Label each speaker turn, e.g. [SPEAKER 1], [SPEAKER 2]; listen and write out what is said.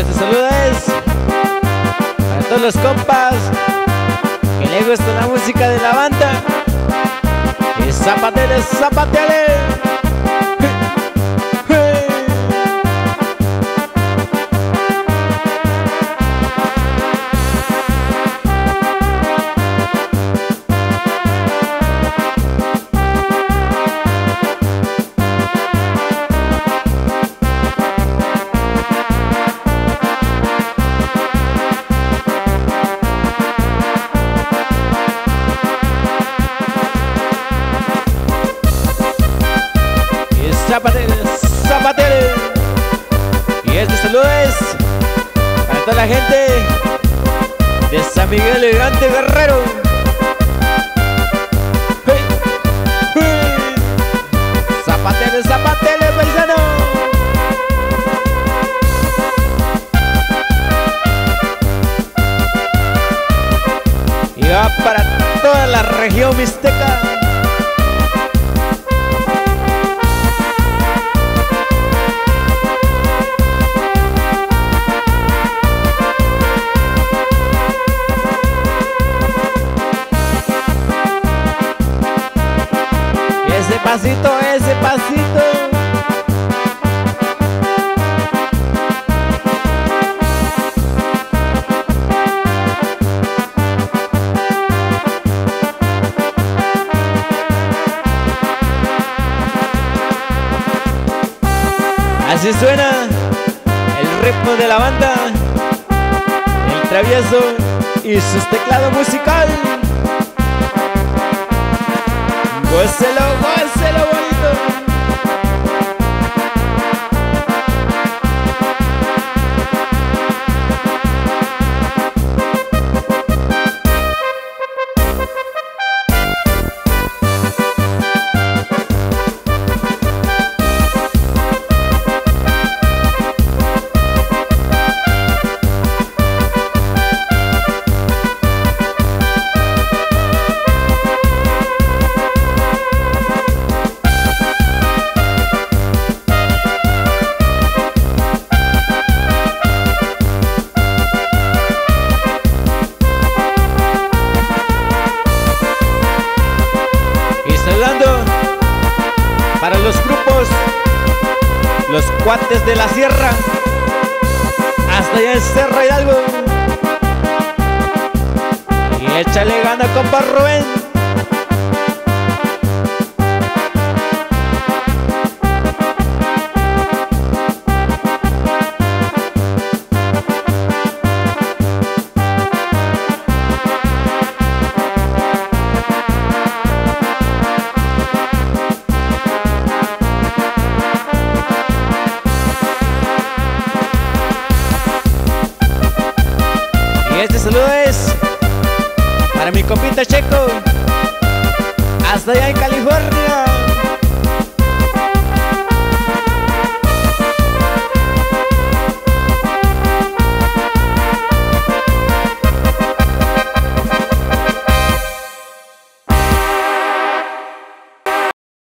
[SPEAKER 1] este saludo es todos los compas que les gusta la música de la banda. Y zapatele, zapatele. Zapatel, Zapatel. Y este saludo es para toda la gente de San Miguel Elegante Guerrero. Hey, hey. Zapatele, zapatele, paisano. Y va para toda la región mixteca. Pasito, ese pasito. Así suena el ritmo de la banda, el travieso y sus teclados musical. Marcelo, Marcelo, los cuates de la sierra, hasta allá en Cerro Hidalgo. Y échale gana, compa Rubén. Compita Checo, hasta allá en California.